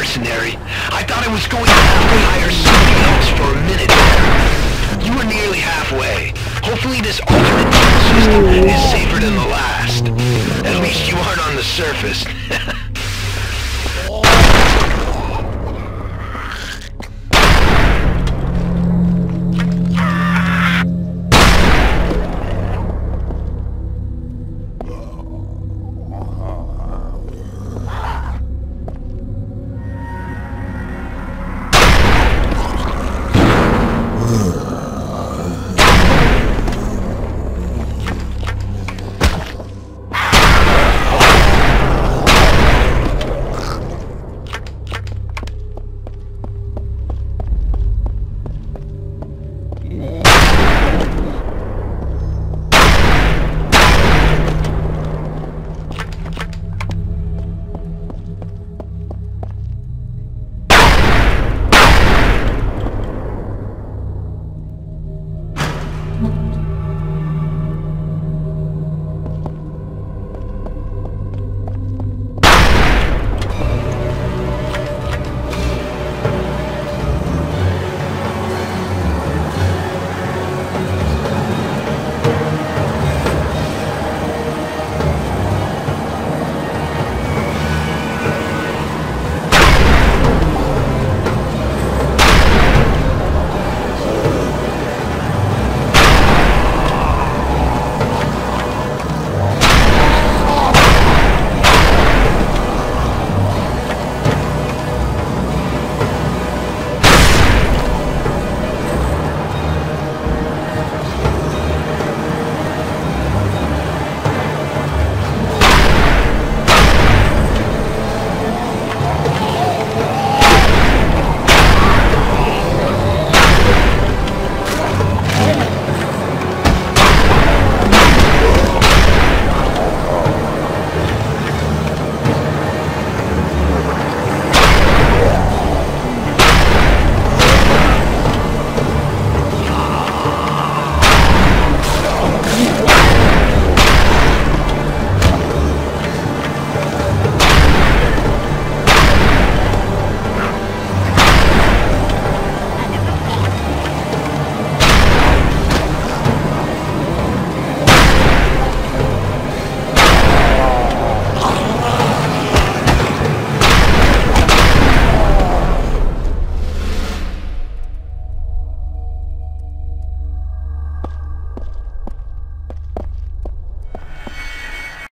mercenary. I thought I was going to hire something else for a minute. You were nearly halfway. Hopefully this alternate system is safer than the last. At least you aren't on the surface.